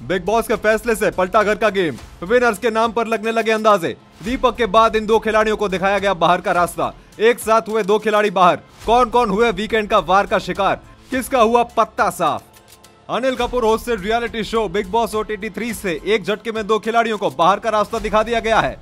Big boss के फैसले से पलटा घर का गेम। विनर्स के नाम पर लगने लगे अंदाजे। दीपक के बाद इन दो खिलाड़ियों को दिखाया गया बाहर का रास्ता। एक साथ हुए दो खिलाड़ी बाहर। कौन कौन हुए वीकेंड का वार का शिकार? किसका हुआ पत्ता साफ़? Anil Kapoor hosted reality show Bigg Boss OTT three से एक झटके में दो खिलाड़ियों को बाहर का रास्ता दिखा दिया गया है।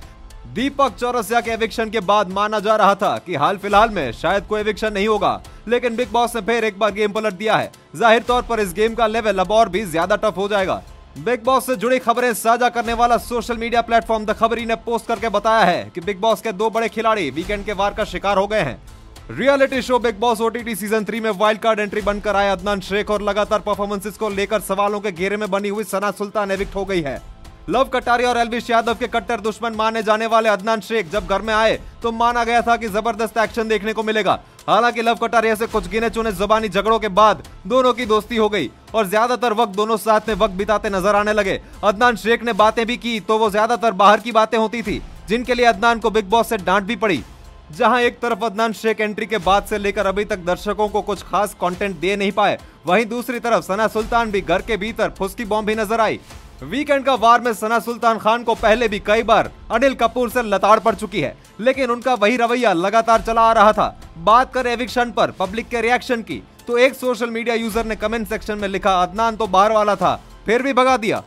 दीपक चौरसिया के एविक्शन के बाद माना जा रहा था कि हाल फ़िलहाल में शायद कोई एविक्शन नहीं होगा, लेकिन बिग बॉस ने फिर एक बार गेम पलट दिया है। ज़ाहिर तौर पर इस गेम का लेवल अब और भी ज़्यादा टफ हो जाएगा। बिग बॉस से जुड़ी खबरें साझा करने वाला सोशल मीडिया प्लेटफॉर्म द खबरी ने पोस्ट करके बताया है कि बिग बॉस के दो बड़े खिलाड़ी वीकेंड के वार का शिकार हो गए हैं। Reality show Bigg Boss OTT season three में वाइल्ड कार्ड एंट्री बनकर आए अदनान शेख और लगातार परफॉर्मेंसेस को लेकर सवालों के घेरे में बनी हुई सना सुल्तान एविक्ट हो गई है। लव कटारिया और एलविश यादव के कट्टर दुश्मन माने जाने वाले अदनान शेख जब घर में आए तो माना गया था कि ज़बरदस्त एक्शन देखने को मिलेगा। हालाँकि लव कटारिया से कुछ गिने चुने जबानी झगड़ों के बाद दोनों की दोस्ती हो गई और ज़्यादातर वक्त दोनों साथ में वक्त बिताते नज़र आने लगे। अदनान शेख ने बातें भी की तो वो ज़्यादातर बाहर की बातें होती थी, जिनके लिए अदनान को बिग बॉस से डांट भी पड़ी। जहाँ एक तरफ़ अदनान शेख एंट्री के बाद से लेकर अभी तक दर्शकों को कुछ खास कंटेंट दे नहीं पाए, वहीं दूसरी तरफ़ सना सुल्तान भी घर के भीतर फुसकी बॉम्ब भी नज़र आई। वीकेंड का वार में सना सुल्तान खान को पहले भी कई बार अनिल कपूर से लताड़ पड़ चुकी है, लेकिन उनका वही रवैया लगातार चला आ रहा था। बात करें एविक्शन पर, पब्लिक के रिएक्शन की तो एक सोशल मीडिया यूज़र ने कमेंट सेक्शन में लिखा, अदनान तो बाहर वाला था, फिर भी भगा दिया।